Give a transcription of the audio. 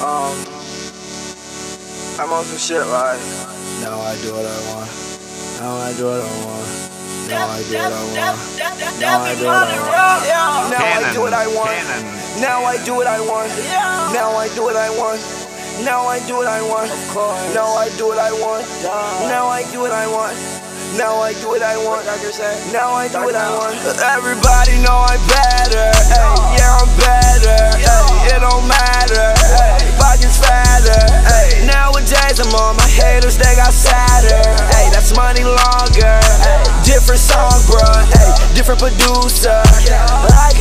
Um, I'm on some shit right. Now I do what I want. Now I do what I want. Now I do what I want. Now I do what I want. Now I do what I want. Now I do what I want. Now I do what I want. Now I do what I want. Now I do what I want. Now I do what I want. Now I do what I want. Now I do what I want. Everybody know I'm better. Nowadays I'm my haters, they got sadder. Hey, that's money longer. Ay, different song, bruh. Ay, different producer. Do.